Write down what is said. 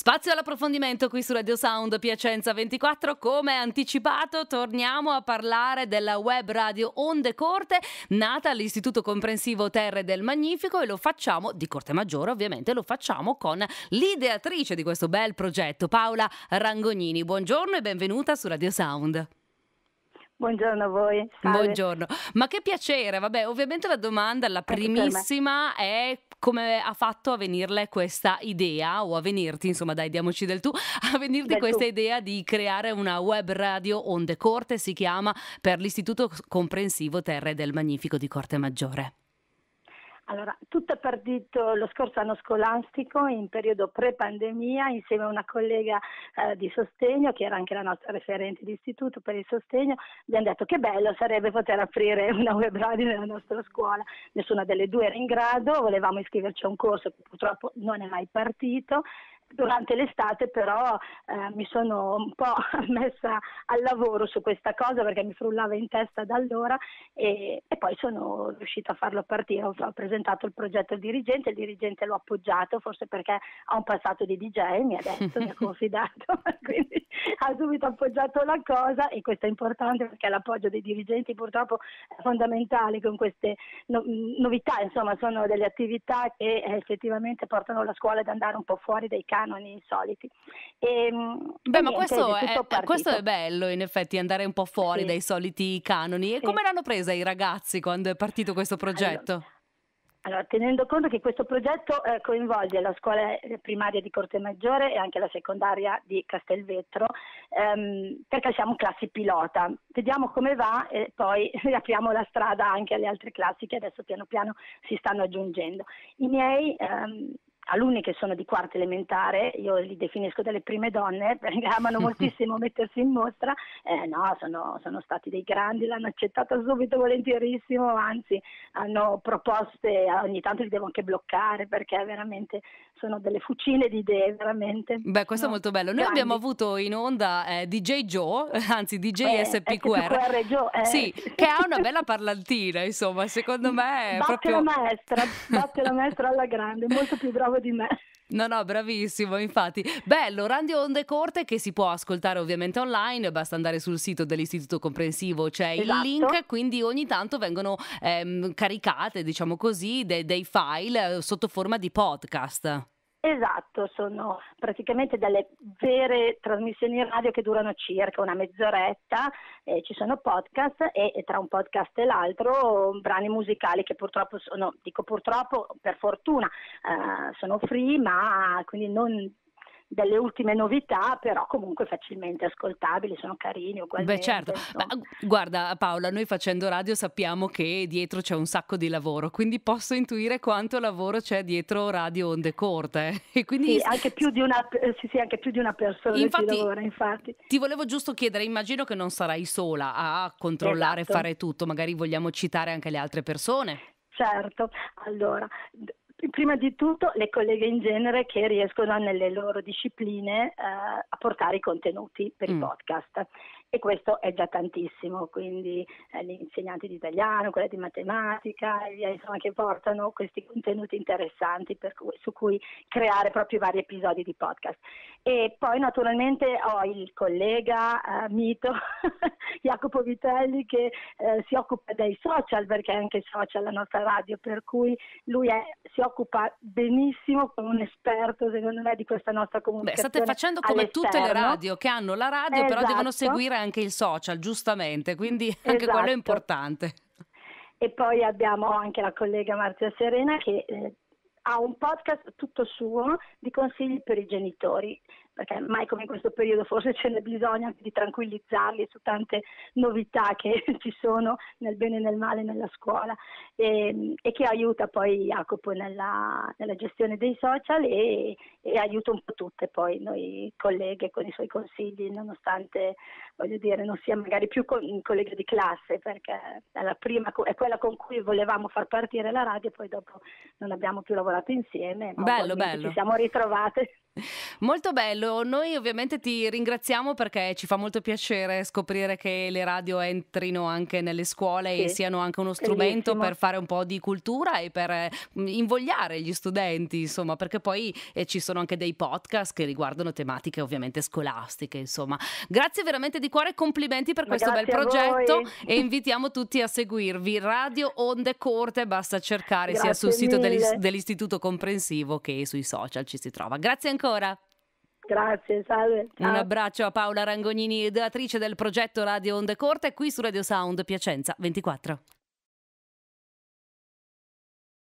Spazio all'approfondimento qui su Radio Sound Piacenza 24. Come anticipato, torniamo a parlare della web radio Onde Corte, nata all'Istituto Comprensivo Terre del Magnifico e lo facciamo, di Corte Maggiore ovviamente, lo facciamo con l'ideatrice di questo bel progetto, Paola Rangognini. Buongiorno e benvenuta su Radio Sound. Buongiorno a voi. Salve. Buongiorno. Ma che piacere, vabbè, ovviamente la domanda, la primissima è come ha fatto a venirle questa idea o a venirti, insomma dai diamoci del tu, a venirti del questa tu. idea di creare una web radio onde corte, si chiama per l'Istituto Comprensivo Terre del Magnifico di Corte Maggiore. Allora, tutto è partito lo scorso anno scolastico in periodo pre-pandemia insieme a una collega eh, di sostegno che era anche la nostra referente di istituto per il sostegno. Abbiamo detto che bello sarebbe poter aprire una web radio nella nostra scuola. Nessuna delle due era in grado, volevamo iscriverci a un corso che purtroppo non è mai partito Durante l'estate però eh, mi sono un po' messa al lavoro su questa cosa perché mi frullava in testa da allora e, e poi sono riuscita a farlo partire. Ho, ho, presentato il progetto al dirigente, il dirigente l'ho appoggiato forse perché ha un passato di DJ, mi ha detto, mi ha confidato, quindi ha subito appoggiato la cosa e questo è importante perché l'appoggio dei dirigenti purtroppo è fondamentale con queste no, novità, insomma sono delle attività che effettivamente portano la scuola ad andare un po' fuori dai campi canoni insoliti. E, ehm, Beh, e ma niente, questo, è, questo, è, bello in effetti, andare un po' fuori sì. dai soliti canoni. E sì. come l'hanno presa i ragazzi quando è partito questo progetto? Allora. Allora, tenendo conto che questo progetto eh, coinvolge la scuola primaria di Corte Maggiore e anche la secondaria di Castelvetro, ehm, perché siamo classi pilota. Vediamo come va e poi apriamo la strada anche alle altre classi che adesso piano piano si stanno aggiungendo. I miei ehm, alunni che sono di quarta elementare, io li definisco delle prime donne perché amano moltissimo mettersi in mostra, eh, no, sono, sono, stati dei grandi, l'hanno accettato subito volentierissimo, anzi hanno proposte, ogni tanto li devo anche bloccare perché veramente sono delle fucine di idee, veramente. Beh, questo no, è molto bello. Noi grandi. abbiamo avuto in onda eh, DJ Joe, anzi DJ eh, SPQR, SPQR Joe, eh. sì, che ha una bella parlantina, insomma, secondo me è batte proprio... la maestra, batte la maestra alla grande, molto più bravo di me. No, no, bravissimo, infatti. Bello, Radio Onde Corte che si può ascoltare ovviamente online, basta andare sul sito dell'Istituto Comprensivo, c'è esatto. il link, quindi ogni tanto vengono ehm, caricate, diciamo così, de- dei file eh, sotto forma di podcast. Esatto, sono praticamente delle vere trasmissioni radio che durano circa una mezz'oretta, eh, ci sono podcast e, e, tra un podcast e l'altro brani musicali che purtroppo sono, dico purtroppo per fortuna, eh, sono free ma quindi non delle ultime novità, però comunque facilmente ascoltabili, sono carini ugualmente. Beh certo, Ma, guarda Paola, noi facendo radio sappiamo che dietro c'è un sacco di lavoro, quindi posso intuire quanto lavoro c'è dietro Radio Onde Corte. E quindi... Sì, anche più di una, sì, sì, anche più di una persona infatti, lavora, infatti. Ti volevo giusto chiedere, immagino che non sarai sola a controllare e esatto. fare tutto, magari vogliamo citare anche le altre persone. Certo, allora Prima di tutto le colleghe in genere che riescono nelle loro discipline eh, a portare i contenuti per mm. i podcast e questo è già tantissimo, quindi eh, gli insegnanti di italiano, quelle di matematica e via, insomma, che portano questi contenuti interessanti cui, su cui creare proprio vari episodi di podcast. E poi naturalmente ho il collega eh, mito Jacopo Vitelli che eh, si occupa dei social, perché è anche social la nostra radio, per cui lui è, si occupa benissimo come un esperto secondo me di questa nostra comunicazione. Beh, state facendo come all'esterno. tutte le radio che hanno la radio, esatto. però devono esatto. seguire anche il social, giustamente, quindi anche esatto. quello è esatto. importante. E poi abbiamo anche la collega Marzia Serena che eh, ha un podcast tutto suo di consigli per i genitori perché mai come in questo periodo forse ce n'è bisogno anche di tranquillizzarli su tante novità che ci sono nel bene e nel male nella scuola e, e che aiuta poi Jacopo nella, nella gestione dei social e, e, aiuta un po' tutte poi noi colleghe con i suoi consigli nonostante voglio dire non sia magari più con, collega di classe perché è, prima, è quella con cui volevamo far partire la radio e poi dopo non abbiamo più lavorato insieme bello bello ci siamo ritrovate Molto bello, noi ovviamente ti ringraziamo perché ci fa molto piacere scoprire che le radio entrino anche nelle scuole sì, e siano anche uno strumento bellissimo. per fare un po' di cultura e per eh, invogliare gli studenti, insomma, perché poi eh, ci sono anche dei podcast che riguardano tematiche ovviamente scolastiche, insomma. Grazie veramente di cuore, complimenti per questo bel progetto e invitiamo tutti a seguirvi. Radio Onde Corte, basta cercare grazie sia sul sito dell'Istituto Comprensivo che sui social ci si trova. Grazie ancora ancora. Grazie, salve. Ciao. Un abbraccio a Paola Rangonini, ideatrice del progetto Radio Onde Corte, qui su Radio Sound Piacenza 24.